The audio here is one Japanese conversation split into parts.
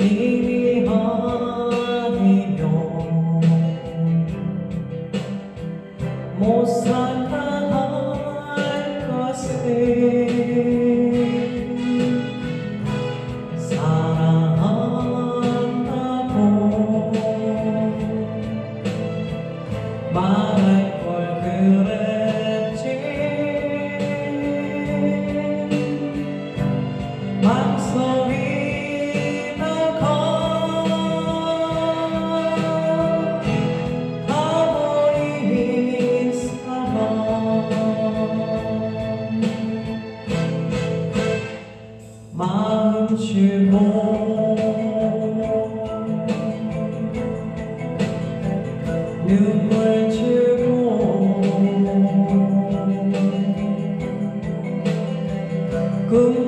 Maybe. đường ngoài chưa khô cũng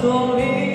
Sorry.